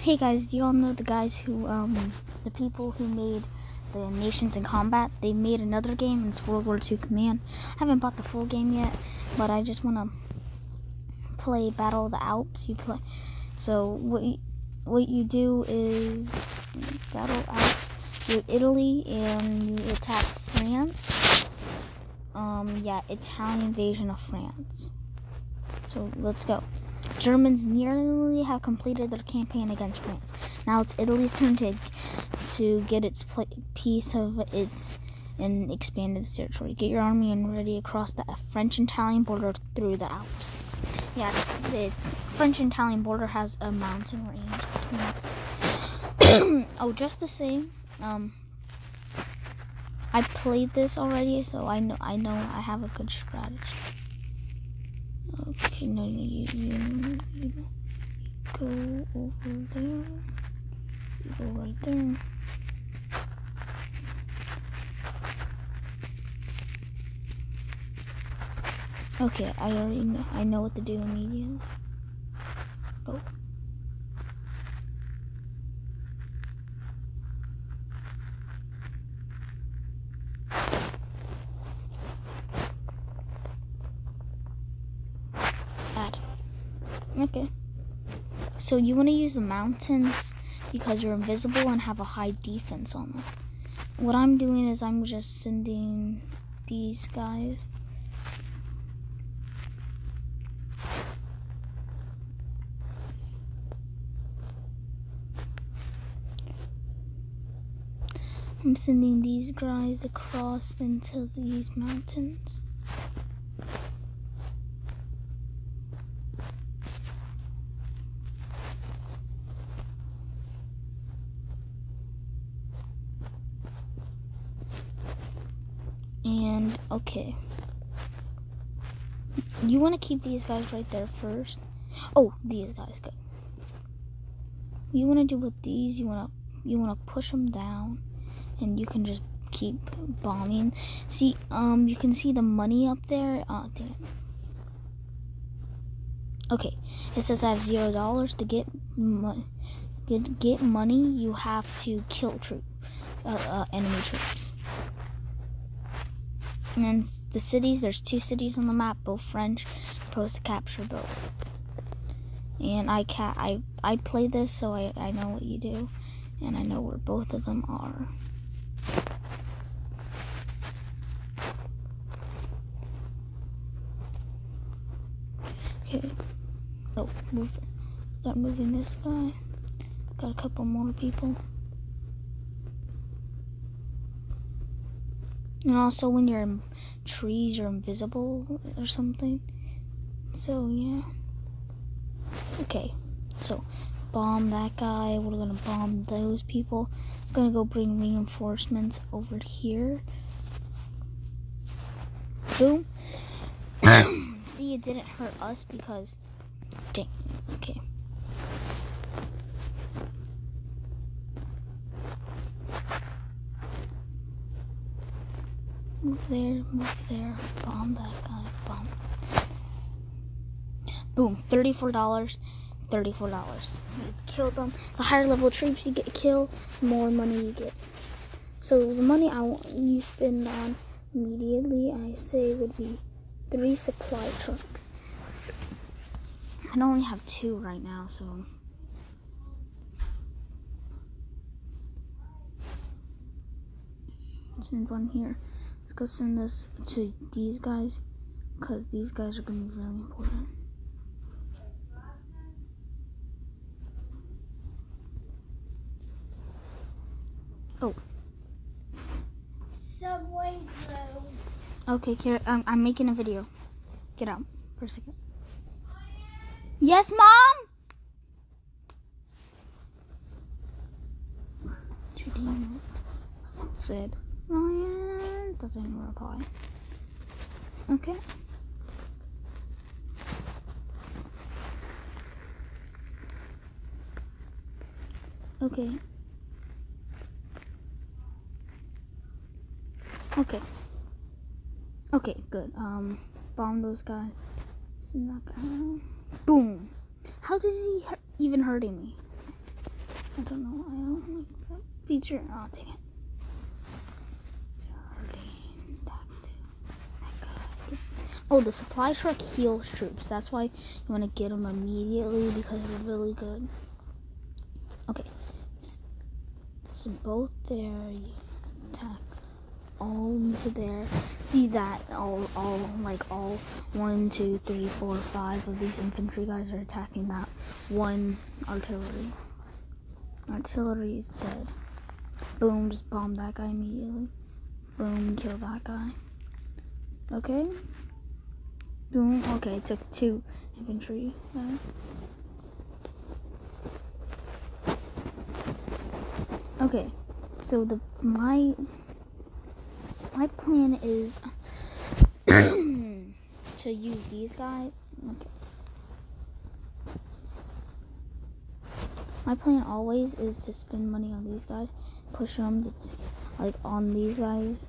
Hey guys, do y'all know the guys who, um, the people who made the Nations in Combat? They made another game, it's World War II Command. I haven't bought the full game yet, but I just want to play Battle of the Alps. You play, so what you, what you do is Battle Alps. You're Italy and you attack France. Um, yeah, Italian invasion of France. So let's go. Germans nearly have completed their campaign against France. Now it's Italy's turn to to get its pl- piece of its and expand its territory. Get your army and ready across the French-Italian border through the Alps. Yeah, the French-Italian border has a mountain range. oh, just the same. Um, I played this already, so I know I know I have a good strategy. Okay, you, you, you go over there. You go right there. Okay, I already know. I know what to do immediately. Oh. Okay. So you want to use the mountains because you're invisible and have a high defense on them. What I'm doing is I'm just sending these guys. I'm sending these guys across into these mountains. And okay. You want to keep these guys right there first. Oh, these guys good. You want to do with these, you want to you want to push them down and you can just keep bombing. See, um you can see the money up there. Oh, damn. Okay, it says I have zero dollars to get money. Get, get money, you have to kill troop, uh, uh, enemy troops. And then the cities, there's two cities on the map, both French, supposed to capture both. And I ca- I I play this, so I, I know what you do, and I know where both of them are. Okay. Oh, move. Start moving this guy. Got a couple more people. And also, when you're in trees, you're invisible or something. So, yeah. Okay. So, bomb that guy. We're gonna bomb those people. I'm gonna go bring reinforcements over here. Boom. See, it didn't hurt us because. Dang. Okay. Move there, move there, bomb that guy, bomb. Boom, $34, $34. You kill them. The higher level troops you get kill, the more money you get. So the money I want you spend on immediately, I say would be three supply trucks. I only have two right now, so. Send one here. Go send this to these guys because these guys are going to be really important. Oh, Subway closed. okay, Kira, um, I'm making a video. Get out for a second. Yes, Mom? Said, doesn't reply. Okay. Okay. Okay. Okay, good. Um, bomb those guys. Boom. How did he even hurting me? I don't know I don't like that feature. Oh, dang it. Oh, the supply truck heals troops. That's why you want to get them immediately because they're really good. Okay. So both there, you attack all into there. See that all, all like all one, two, three, four, five of these infantry guys are attacking that one artillery. Artillery is dead. Boom, just bomb that guy immediately. Boom, kill that guy. Okay. Boom. Okay, it took two infantry guys. Okay, so the my my plan is to use these guys. Okay. My plan always is to spend money on these guys, push them to, like on these guys,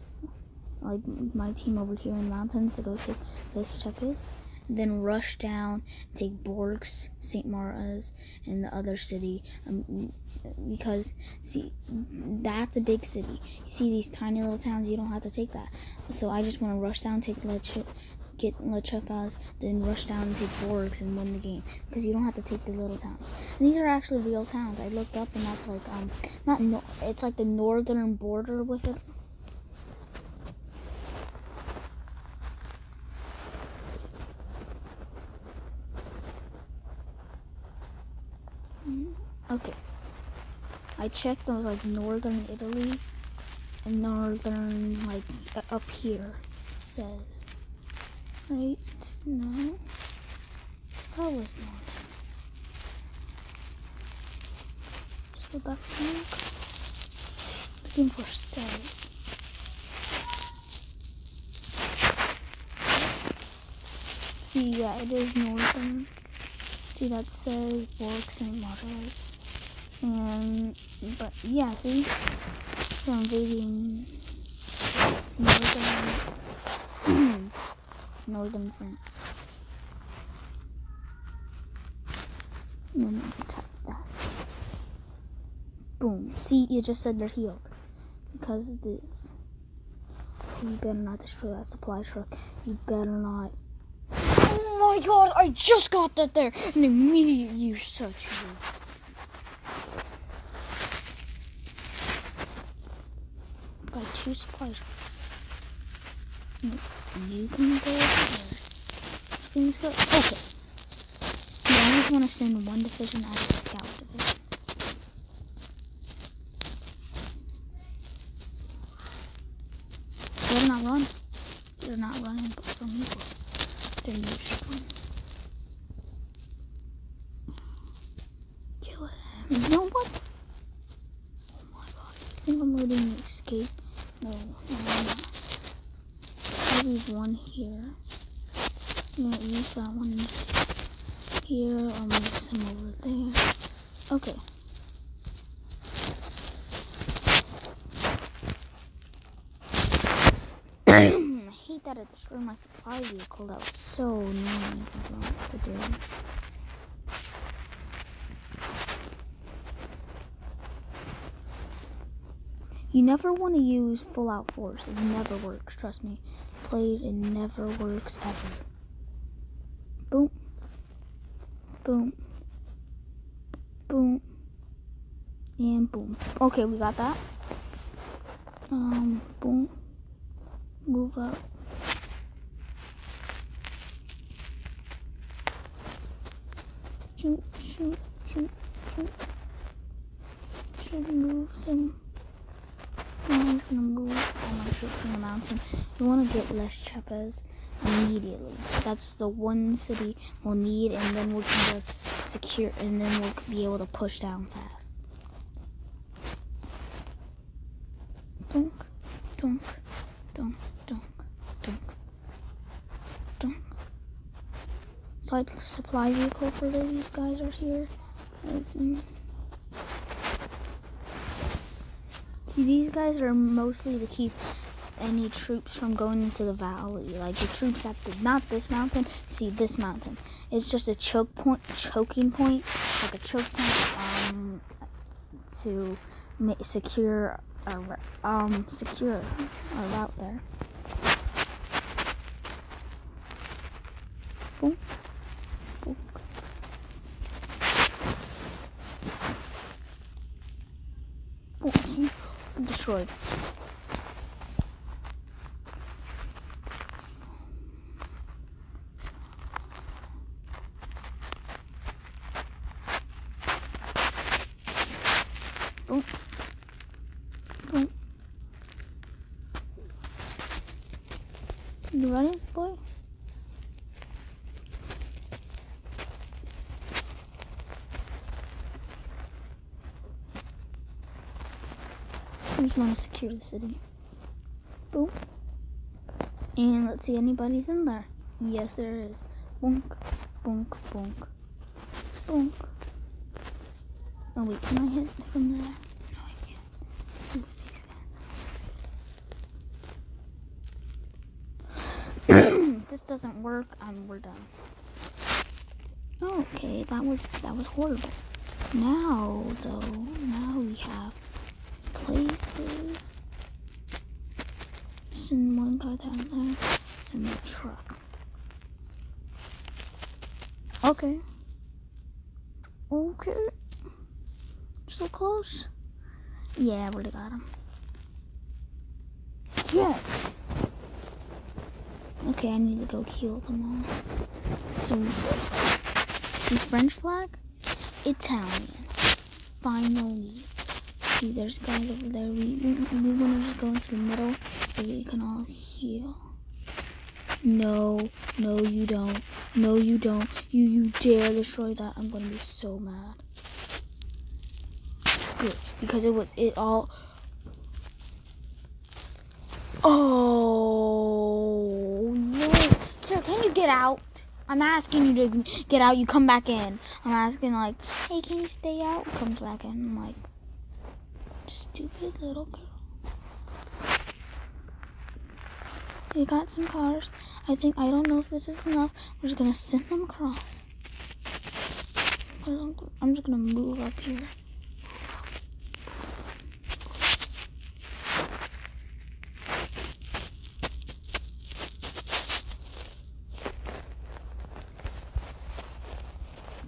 like my team over here in the mountains to go to this checkers, then rush down, take Borks, St. Marta's, and the other city, um, because see, that's a big city. You see these tiny little towns, you don't have to take that. So I just want to rush down, take Lech, get Lechefas, then rush down and take Borks and win the game, because you don't have to take the little towns. And these are actually real towns. I looked up, and that's like um, not no, it's like the northern border with it. Okay. I checked, it was like northern Italy and northern, like up here says. Right? No. That was northern. So that's wrong. Looking for says. See, yeah, it is northern. See, that says Bork St. Martyrs. And, but yeah, see? So I'm invading northern, northern France. And then I that. Boom. See, you just said they're healed. Because of this. You better not destroy that supply truck. You better not. Oh my god, I just got that there. And immediately you such you. Got two supply trucks. You can go there. Things go. Okay. You always want to send one division as a scout division. Better not run. They're not running from me. They're used to run. Kill him. You know what? Oh my god. I think I'm letting you escape. No, no, I'm not. I leave one here. I'm gonna use that one here. I'll move some over there. Okay. I destroyed my supply vehicle. That was so annoying. To do. You never want to use full out force. It never works. Trust me. Played, it never works ever. Boom. Boom. Boom. And boom. Okay, we got that. Um, boom. Move up. Shoot, shoot, shoot, shoot. Should move some. I'm gonna move all my troops from the mountain. We want to get less Chepas immediately. That's the one city we'll need, and then we can just secure, and then we'll be able to push down fast. Dunk, dunk, dunk, Side supply vehicle for these guys are here. See, these guys are mostly to keep any troops from going into the valley. Like the troops at the not this mountain. See this mountain. It's just a choke point, choking point, like a choke point. Um, to ma- secure a um secure a route there. Boom. Boom. Destroyed. Boom. Boom. You ready, boy? I just want to secure the city. Boom. And let's see anybody's in there. Yes, there is. Boonk, boonk, boonk, boonk. Oh wait, can I hit from there? No, I can't. This doesn't work. Um, we're done. Okay, that was that was horrible. Now though, now we have places. Send one guy down there. Send the truck. Okay. Okay. So close. Yeah, I would've got him. Yes. Okay, I need to go kill them all. So, the French flag, Italian. Finally. See, there's guys over there. We, we, want to just go into the middle so we can all heal. No, no, you don't. No, you don't. You, you dare destroy that. I'm gonna be so mad. Good, because it would, it all. Oh no! Sir, can you get out? I'm asking you to get out. You come back in. I'm asking like, hey, can you stay out? Comes back in. I'm like, stupid little girl. We got some cars. I think I don't know if this is enough. We're just gonna send them across. I'm just gonna move up here.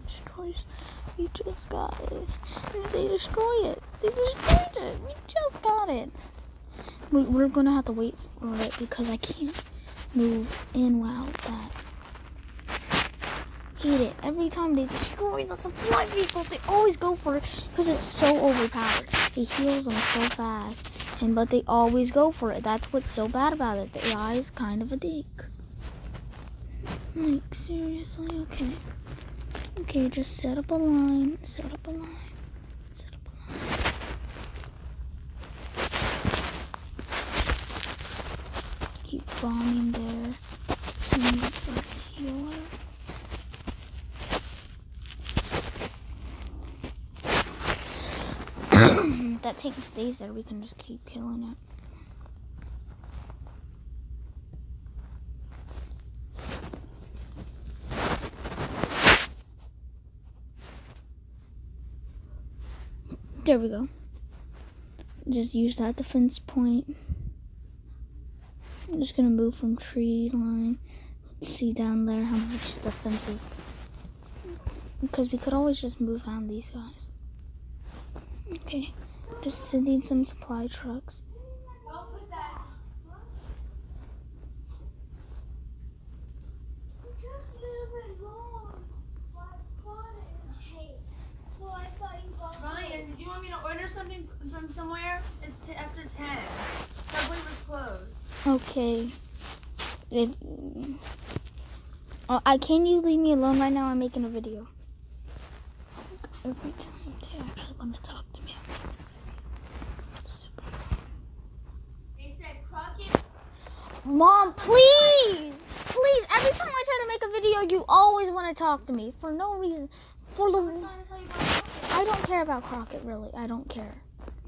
Destroys. We just got it. They destroy it. They destroyed it. We just got it. We- We're gonna have to wait for it because I can't move in without that. Hate it. Every time they destroy the supply vehicle, they always go for it because it's so overpowered. It heals them so fast, and but they always go for it. That's what's so bad about it. The AI is kind of a dick. Like seriously, okay. Okay, just set up a line. Set up a line. Set up a line. Keep bombing there. Healer. that tank stays there, we can just keep killing it. There we go. Just use that defense point. I'm just gonna move from tree line. See down there how much defense is. Because we could always just move down these guys. Okay. Just sending some supply trucks. That. Ryan, did you want me to order something from somewhere? It's after 10. Subway was closed. Okay. If, uh, I can you leave me alone right now? I'm making a video. Every time they actually want to talk to me. Super. They said Crockett. Mom, please, please. Every time I try to make a video, you always want to talk to me for no reason. For the, trying to tell you about Crockett. I don't care about Crockett. Really, I don't care.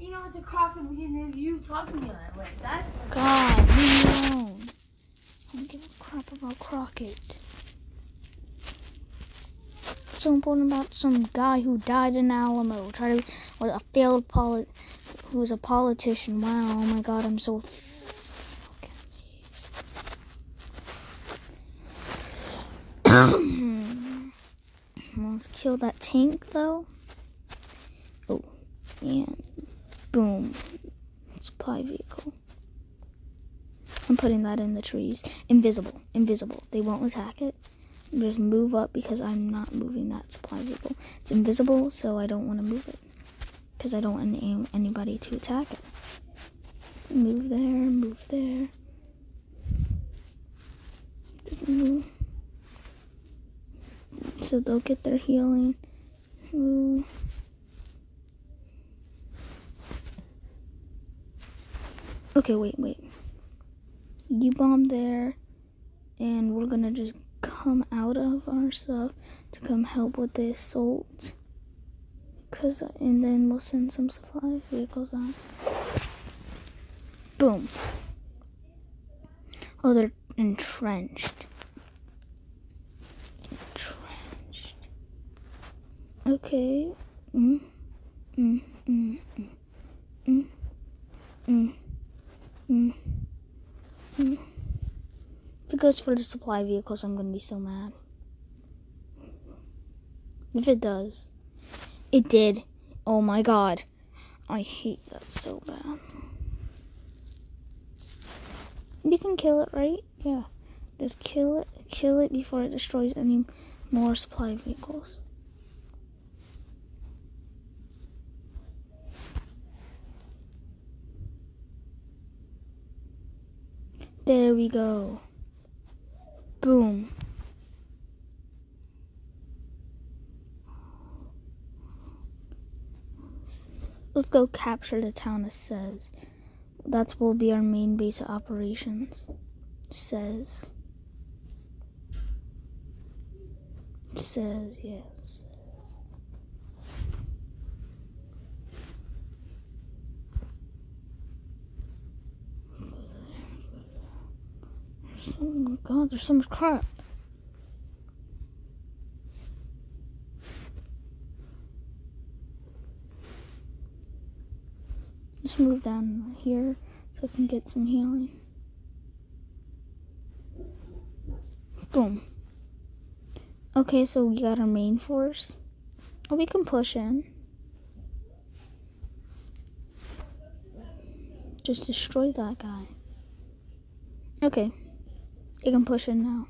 You know, it's a. You know, you talking to me that way. That's God, leave me alone. I don't give a crap about Crockett. so important about some guy who died in Alamo? Try to was a failed polit who was a politician. Wow, oh my god, I'm so jeez. Let's kill that tank though. Oh, and boom. Supply vehicle. I'm putting that in the trees. Invisible. Invisible. They won't attack it. Just move up because I'm not moving that supply vehicle. It's invisible, so I don't want to move it. Because I don't want any, anybody to attack it. Move there, move there. Move. So they'll get their healing. Move. Okay, wait, wait. You bomb there, and we're gonna just come out of our stuff to come help with the assault. Cause, and then we'll send some supply vehicles on. Boom. Oh, they're entrenched. Entrenched. Okay. Mm. Mm. Mm. Mm. Mm. Mm. If it goes for the supply vehicles, I'm gonna be so mad. If it does. It did. Oh my god. I hate that so bad. You can kill it, right? Yeah. Just kill it. Kill it before it destroys any more supply vehicles. There we go. Boom. Let's go capture the town, it says. That will be our main base of operations. Says. Says, yes. Oh my god, there's so much crap. Let's move down here so I can get some healing. Boom. Okay, so we got our main force. Oh, we can push in. Just destroy that guy. Okay. You can push in now.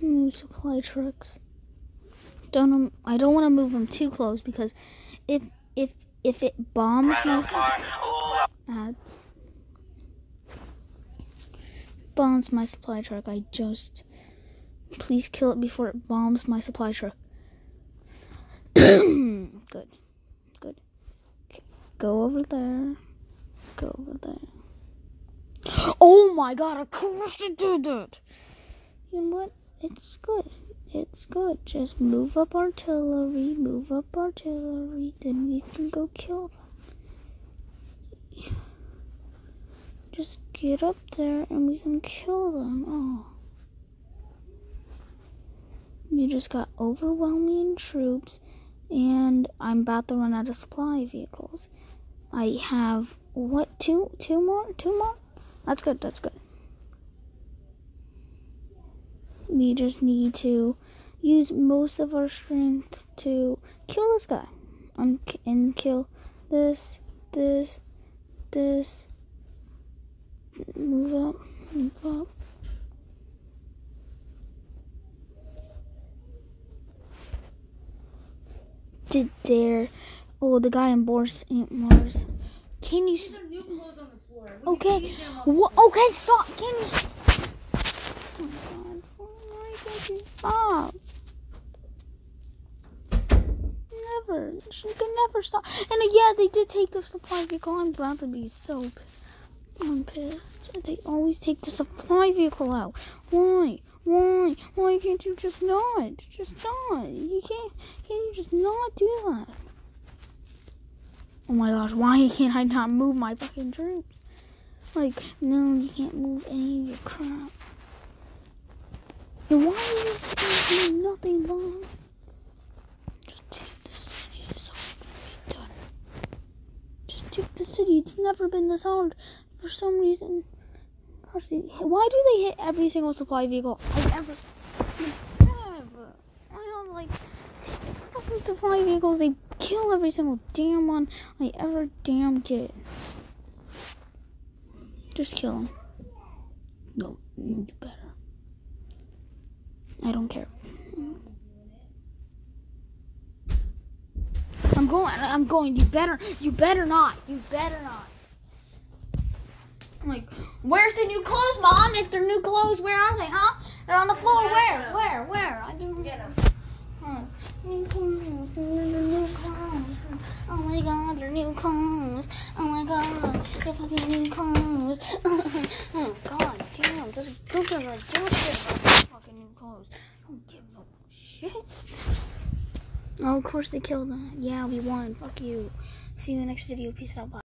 Hmm, supply trucks. Don't um, I don't want to move them too close because if if if it bombs my ads bombs my supply truck, I just please kill it before it bombs my supply truck. good, good. Go over there. Go over there. Oh my god! Of course it did that. You know what? It's good. It's good. Just move up artillery. Move up artillery. Then we can go kill them. Just get up there and we can kill them. Oh. You just got overwhelming troops, and I'm about to run out of supply vehicles. I have what two two more two more. That's good. That's good. We just need to use most of our strength to kill this guy. And kill this, this, this. Move up, move up. Did there? Oh, the guy in Boris Mars. Can you? There's some new clothes on the floor. Okay. use them up. Wha okay, stop. Can you? Oh my god! Why can't you stop? Never. She can never stop. And uh, yeah, they did take the supply vehicle. I'm about to be so. I'm pissed. They always take the supply vehicle out. Why? Why? Why can't you just not? Just not. You can't. Can't you just not do that? Oh my gosh! Why can't I not move my fucking troops? Like, no, you can't move any of your crap. And why are you doing nothing wrong? Just take the city. It's all gonna be done. Just take the city. It's never been this hard. For some reason. Why do they hit every single supply vehicle I ever have? I don't like six fucking supply vehicles. They kill every single damn one I ever damn get. Just kill them. No, you better. I don't care. I'm going. I'm going. You better. You better not. You better not. I'm like, where's the new clothes, mom? If they're new clothes, where are they, huh? They're on the floor. Where? Where? Where? I don't. Get. Oh, new clothes. They're new clothes. Oh my god, they're new clothes. Oh my god, they're fucking new clothes. oh god damn, just get my do shit fucking new clothes. I don't give no shit. Oh, of course they killed them. Yeah, we won. Fuck you. See you in the next video. Peace out. Bye.